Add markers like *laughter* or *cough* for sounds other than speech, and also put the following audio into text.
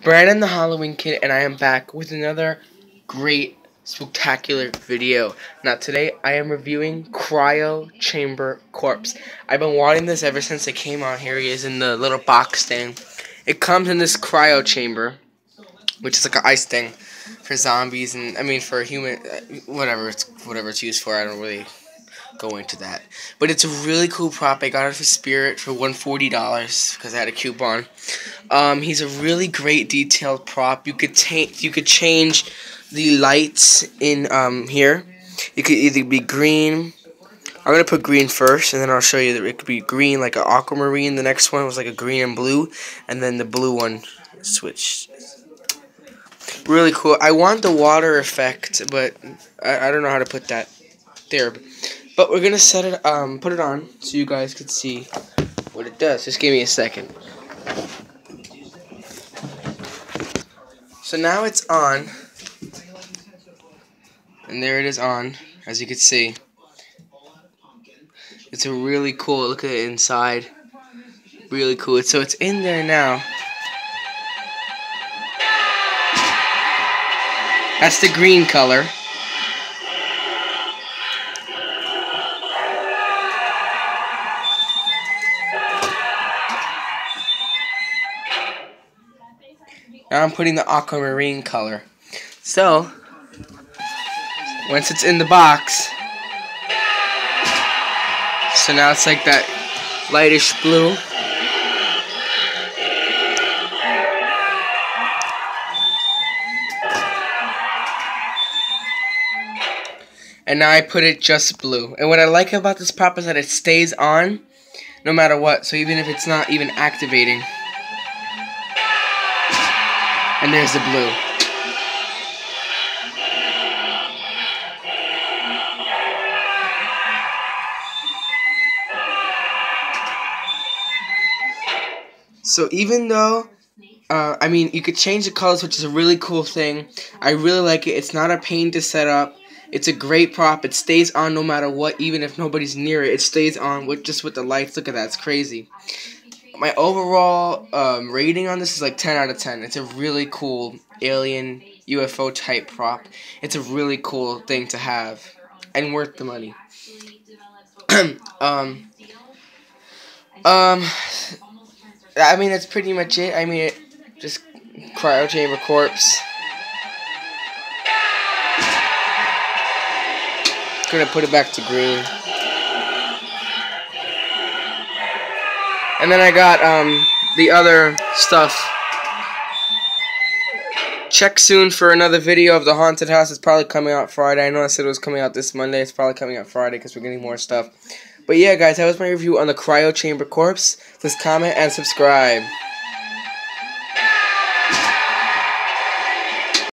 Brandon the Halloween Kid, and I am back with another great, spectacular video. Now, today I am reviewing Cryo Chamber Corpse. I've been wanting this ever since it came out. Here he is in the little box thing. It comes in this cryo chamber, which is like an ice thing for zombies and I mean for human, uh, whatever it's whatever it's used for. I don't really go into that. But it's a really cool prop. I got it for Spirit for $140 because I had a coupon. Um, he's a really great detailed prop. You could take you could change the lights in um, here. It could either be green. I'm gonna put green first, and then I'll show you that it could be green like an aquamarine. The next one was like a green and blue, and then the blue one switched. Really cool. I want the water effect, but I, I don't know how to put that there. But we're gonna set it, um, put it on so you guys can see what it does. Just give me a second. So now it's on, and there it is on, as you can see. It's a really cool. Look at it inside. Really cool. So it's in there now. That's the green color. I'm putting the aquamarine color. So, once it's in the box, so now it's like that lightish blue. And now I put it just blue. And what I like about this prop is that it stays on no matter what. So even if it's not even activating. And there's the blue. So even though, uh, I mean, you could change the colors, which is a really cool thing. I really like it. It's not a pain to set up. It's a great prop. It stays on no matter what, even if nobody's near it. It stays on with just with the lights. Look at that. It's crazy my overall um, rating on this is like 10 out of 10. It's a really cool alien UFO type prop. It's a really cool thing to have and worth the money. *clears throat* um, um, I mean, that's pretty much it. I mean, it, just cryo chamber corpse. Gonna put it back to green. And then I got um, the other stuff. Check soon for another video of the haunted house. It's probably coming out Friday. I know I said it was coming out this Monday. It's probably coming out Friday because we're getting more stuff. But yeah, guys, that was my review on the Cryo Chamber Corpse. Please comment and subscribe.